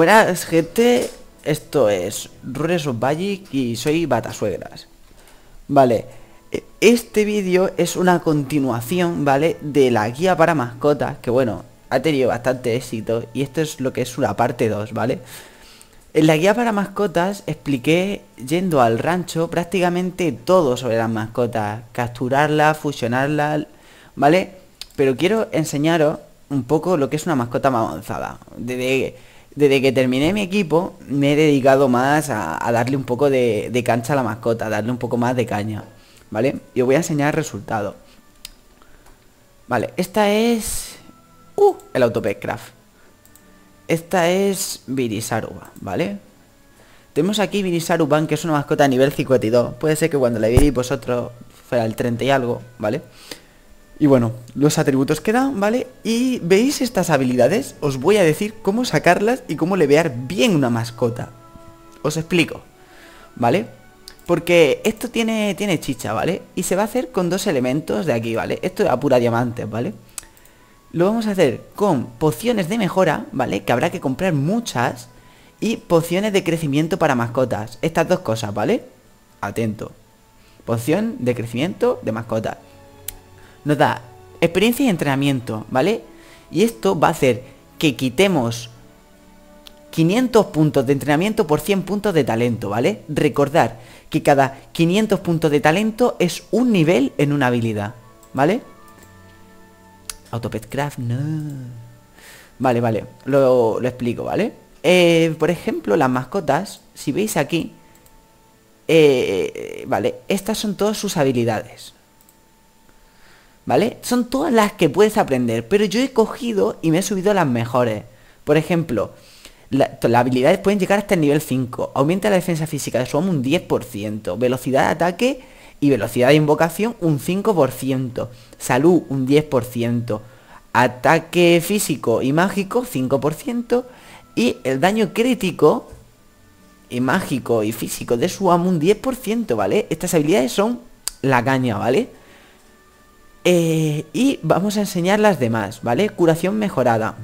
Buenas gente, esto es Rures of Magic y soy Batasuegras Vale, e- este vídeo es una continuación, ¿vale? De la guía para mascotas, que bueno, ha tenido bastante éxito Y esto es lo que es una parte 2, ¿vale? En la guía para mascotas expliqué, yendo al rancho, prácticamente todo sobre las mascotas Capturarlas, fusionarlas, ¿vale? Pero quiero enseñaros un poco lo que es una mascota más avanzada Desde desde que terminé mi equipo me he dedicado más a, darle un poco de, cancha a la mascota, a darle un poco más de caña, ¿vale? Y os voy a enseñar el resultado. Vale, esta es... ¡Uh! El Autopetcraft. Esta es Virisaruba, ¿vale? Tenemos aquí Virisaruban, que es una mascota a nivel 52. Puede ser que cuando la veáis vosotros fuera el 30 y algo, ¿vale? Y bueno, los atributos que dan, ¿vale? Y veis estas habilidades, os voy a decir cómo sacarlas y cómo levear bien una mascota. Os explico, ¿vale? Porque esto tiene, tiene chicha, ¿vale? Y se va a hacer con dos elementos de aquí, ¿vale? Esto es a pura diamante, ¿vale? Lo vamos a hacer con pociones de mejora, ¿vale? Que habrá que comprar muchas. Y pociones de crecimiento para mascotas. Estas dos cosas, ¿vale? Atento. Poción de crecimiento de mascotas nos da experiencia y entrenamiento, ¿vale? Y esto va a hacer que quitemos 500 puntos de entrenamiento por 100 puntos de talento, ¿vale? Recordar que cada 500 puntos de talento es un nivel en una habilidad, ¿vale? Autopetcraft, no. Vale, vale, lo, lo explico, ¿vale? Eh, por ejemplo, las mascotas, si veis aquí, eh, vale, estas son todas sus habilidades, ¿Vale? Son todas las que puedes aprender, pero yo he cogido y me he subido las mejores. Por ejemplo, las habilidades pueden llegar hasta el nivel 5. Aumenta la defensa física de su amo un 10%. Velocidad de ataque y velocidad de invocación un 5%. Salud un 10%. Ataque físico y mágico 5%. Y el daño crítico y mágico y físico de su amo un 10%, ¿vale? Estas habilidades son la caña, ¿vale? Eh, y vamos a enseñar las demás, ¿vale? Curación mejorada.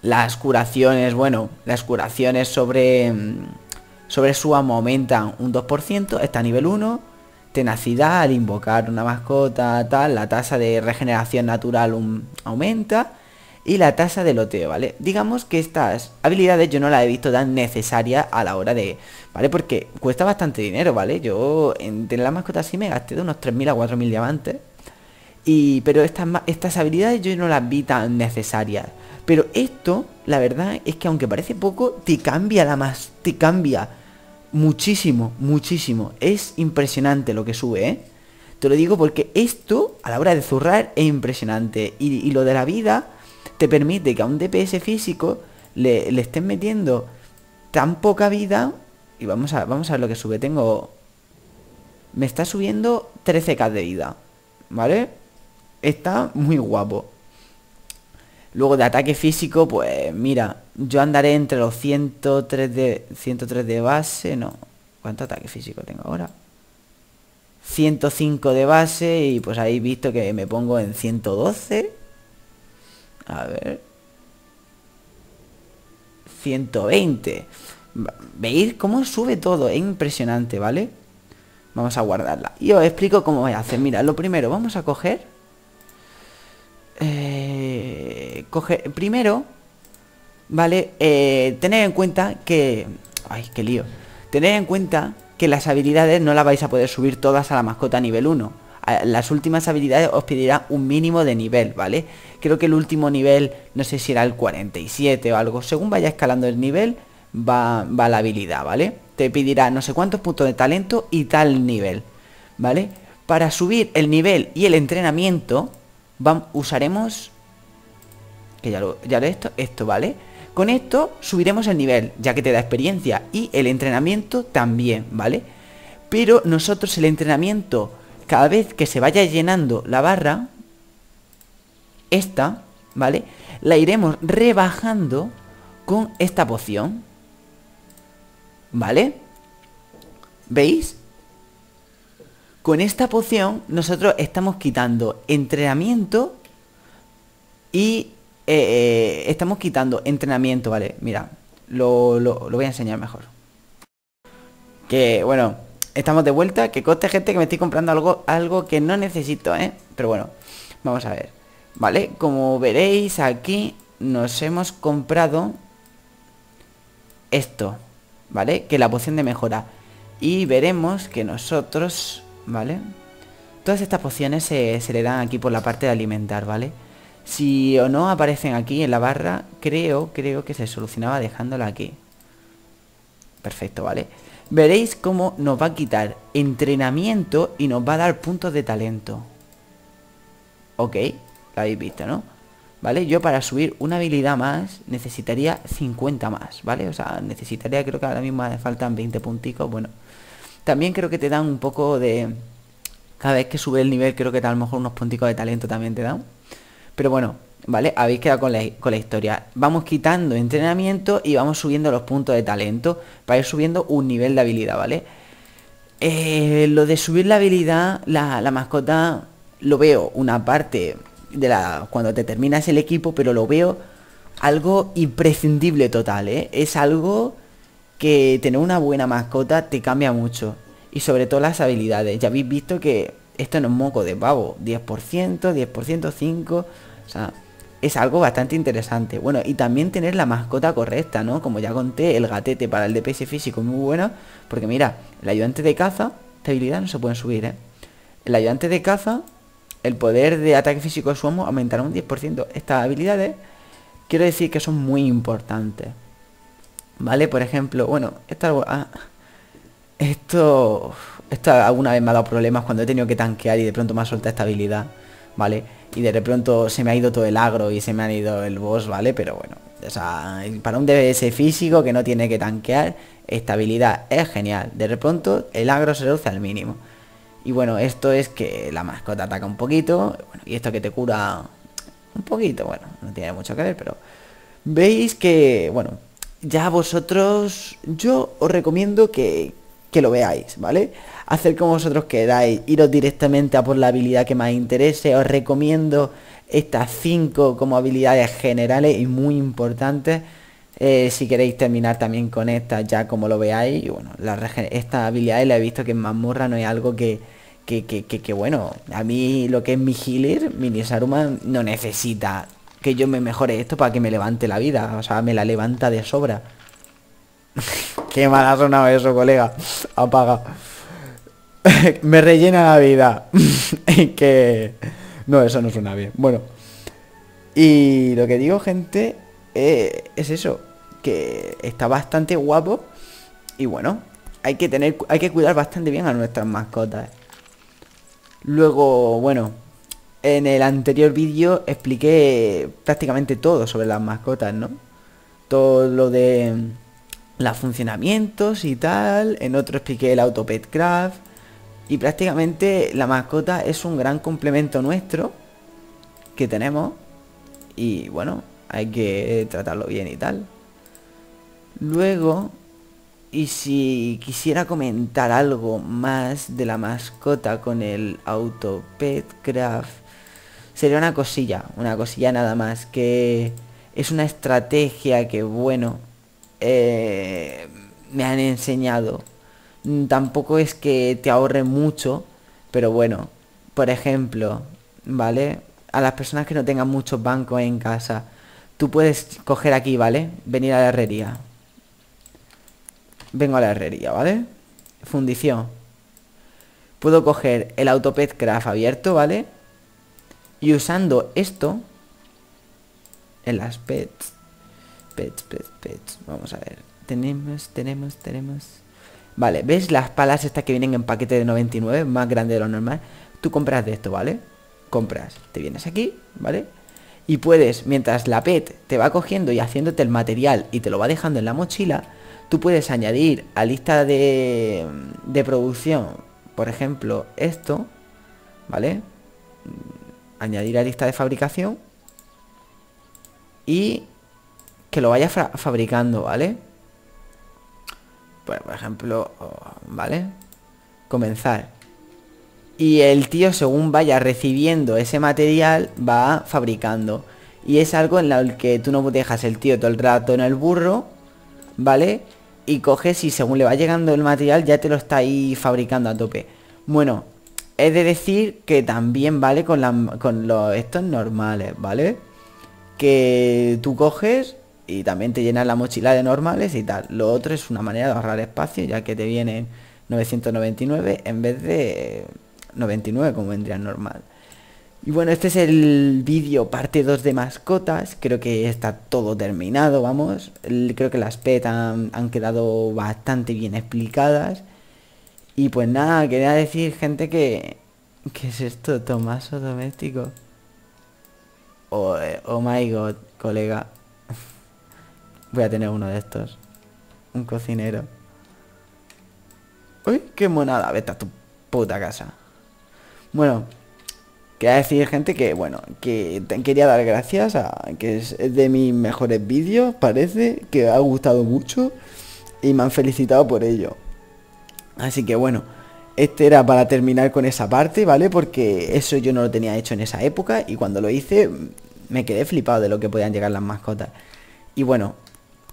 Las curaciones, bueno, las curaciones sobre, sobre su amo aumentan un 2%, está a nivel 1. Tenacidad al invocar una mascota, tal. La tasa de regeneración natural un, aumenta. Y la tasa de loteo, ¿vale? Digamos que estas habilidades yo no las he visto tan necesarias a la hora de... ¿Vale? Porque cuesta bastante dinero, ¿vale? Yo en tener la mascota así me gasté de unos 3.000 a 4.000 diamantes. Y, pero estas, estas habilidades yo no las vi tan necesarias. Pero esto, la verdad, es que aunque parece poco, te cambia la más. Te cambia muchísimo, muchísimo. Es impresionante lo que sube, ¿eh? Te lo digo porque esto, a la hora de zurrar, es impresionante. Y, y lo de la vida te permite que a un DPS físico le, le estén metiendo tan poca vida. Y vamos a, vamos a ver lo que sube. Tengo... Me está subiendo 13k de vida. ¿Vale? Está muy guapo. Luego de ataque físico, pues mira, yo andaré entre los 103 de, 103 de base, no. ¿Cuánto ataque físico tengo ahora? 105 de base y pues ahí visto que me pongo en 112. A ver. 120. ¿Veis cómo sube todo? Es impresionante, ¿vale? Vamos a guardarla. Y os explico cómo voy a hacer. Mira, lo primero, vamos a coger eh, primero, ¿vale? Eh, tener en cuenta que... Ay, qué lío. Tener en cuenta que las habilidades no las vais a poder subir todas a la mascota nivel 1. Las últimas habilidades os pedirá un mínimo de nivel, ¿vale? Creo que el último nivel, no sé si era el 47 o algo. Según vaya escalando el nivel, va, va la habilidad, ¿vale? Te pedirá no sé cuántos puntos de talento y tal nivel, ¿vale? Para subir el nivel y el entrenamiento, vamos, usaremos que ya lo, ya esto, esto, ¿vale? Con esto subiremos el nivel, ya que te da experiencia y el entrenamiento también, ¿vale? Pero nosotros el entrenamiento, cada vez que se vaya llenando la barra, esta, ¿vale? La iremos rebajando con esta poción, ¿vale? ¿Veis? Con esta poción nosotros estamos quitando entrenamiento y eh, eh, estamos quitando entrenamiento, ¿vale? Mira, lo, lo, voy a enseñar mejor. Que, bueno, estamos de vuelta. Que coste, gente, que me estoy comprando algo, algo que no necesito, ¿eh? Pero bueno, vamos a ver. Vale, como veréis aquí nos hemos comprado esto, ¿vale? Que la poción de mejora. Y veremos que nosotros, ¿vale? Todas estas pociones se, se le dan aquí por la parte de alimentar, ¿vale? Si o no aparecen aquí en la barra, creo, creo que se solucionaba dejándola aquí. Perfecto, ¿vale? Veréis cómo nos va a quitar entrenamiento y nos va a dar puntos de talento. Ok, la habéis visto, ¿no? ¿Vale? Yo para subir una habilidad más necesitaría 50 más, ¿vale? O sea, necesitaría, creo que ahora mismo me faltan 20 punticos, bueno. También creo que te dan un poco de... Cada vez que sube el nivel creo que a lo mejor unos punticos de talento también te dan. Pero bueno, ¿vale? Habéis quedado con la, con la historia. Vamos quitando entrenamiento y vamos subiendo los puntos de talento para ir subiendo un nivel de habilidad, ¿vale? Eh, lo de subir la habilidad, la, la mascota, lo veo una parte de la cuando te terminas el equipo, pero lo veo algo imprescindible total, ¿eh? Es algo que tener una buena mascota te cambia mucho. Y sobre todo las habilidades. Ya habéis visto que esto no es moco de pavo. 10%, 10%, 5. O sea, es algo bastante interesante. Bueno, y también tener la mascota correcta, ¿no? Como ya conté, el gatete para el DPS físico muy bueno. Porque mira, el ayudante de caza, esta habilidad no se pueden subir, ¿eh? El ayudante de caza, el poder de ataque físico de su amo aumentará un 10%. Estas habilidades, quiero decir que son muy importantes. ¿Vale? Por ejemplo, bueno, esta... Ah, esto... Esto alguna vez me ha dado problemas cuando he tenido que tanquear y de pronto me ha soltado esta habilidad, ¿vale? Y de pronto se me ha ido todo el agro y se me ha ido el boss, ¿vale? Pero bueno, o sea, para un DBS físico que no tiene que tanquear, esta habilidad es genial. De pronto el agro se reduce al mínimo. Y bueno, esto es que la mascota ataca un poquito, y esto que te cura un poquito, bueno, no tiene mucho que ver, pero veis que, bueno, ya vosotros, yo os recomiendo que, que lo veáis, ¿vale? Hacer como vosotros queráis, iros directamente a por la habilidad que más interese, os recomiendo estas 5 como habilidades generales y muy importantes. Eh, si queréis terminar también con estas ya como lo veáis, y bueno, esta habilidad la he visto que en mazmorra no es algo que, que, que, que, bueno, a mí lo que es mi healer, mi Saruman, no necesita que yo me mejore esto para que me levante la vida, o sea, me la levanta de sobra. Qué mal ha sonado eso, colega. Apaga. me rellena la vida. que... No, eso no suena bien. Bueno. Y lo que digo, gente, eh, es eso. Que está bastante guapo. Y bueno, hay que tener, hay que cuidar bastante bien a nuestras mascotas. Luego, bueno, en el anterior vídeo expliqué prácticamente todo sobre las mascotas, ¿no? Todo lo de los funcionamientos y tal. En otro expliqué el AutoPetCraft. Y prácticamente la mascota es un gran complemento nuestro que tenemos. Y bueno, hay que tratarlo bien y tal. Luego, y si quisiera comentar algo más de la mascota con el AutoPetCraft, sería una cosilla, una cosilla nada más, que es una estrategia que, bueno, eh, me han enseñado. Tampoco es que te ahorre mucho, pero bueno, por ejemplo, ¿vale? A las personas que no tengan muchos bancos en casa, tú puedes coger aquí, ¿vale? Venir a la herrería. Vengo a la herrería, ¿vale? Fundición. Puedo coger el Autopet Craft abierto, ¿vale? Y usando esto en las pets Pets, pets, pets. Vamos a ver. Tenemos, tenemos, tenemos. Vale, ¿ves las palas estas que vienen en paquete de 99? Más grande de lo normal. Tú compras de esto, ¿vale? Compras. Te vienes aquí, ¿vale? Y puedes, mientras la pet te va cogiendo y haciéndote el material y te lo va dejando en la mochila, tú puedes añadir a lista de, de producción, por ejemplo, esto, ¿vale? Añadir a lista de fabricación y que lo vaya fabricando, ¿vale? Pues, por ejemplo, ¿vale? Comenzar. Y el tío, según vaya recibiendo ese material, va fabricando. Y es algo en lo que tú no dejas el tío todo el rato en el burro, ¿vale? Y coges y según le va llegando el material ya te lo está ahí fabricando a tope. Bueno, es de decir que también vale con, los estos normales, ¿vale? Que tú coges y también te llenas la mochila de normales y tal. Lo otro es una manera de ahorrar espacio ya que te vienen 999 en vez de 99 como vendría normal. Y bueno, este es el vídeo parte 2 de mascotas. Creo que está todo terminado, vamos. Creo que las PET han, quedado bastante bien explicadas. Y pues nada, quería decir, gente, que... ¿Qué es esto? ¿Tomaso doméstico? Oh, my god, colega. Voy a tener uno de estos. Un cocinero. Uy, qué monada. Vete a tu puta casa. Bueno, Quería decir, gente, que bueno, que te quería dar gracias a que es de mis mejores vídeos, parece, que ha gustado mucho y me han felicitado por ello. Así que bueno, este era para terminar con esa parte, ¿vale? Porque eso yo no lo tenía hecho en esa época y cuando lo hice me quedé flipado de lo que podían llegar las mascotas. Y bueno,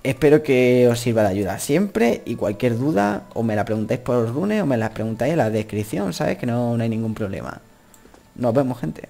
espero que os sirva de ayuda siempre y cualquier duda o me la preguntáis por los runes o me la preguntáis en la descripción, ¿sabes? Que no, no hay ningún problema. Nos vemos, gente.